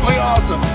totally awesome.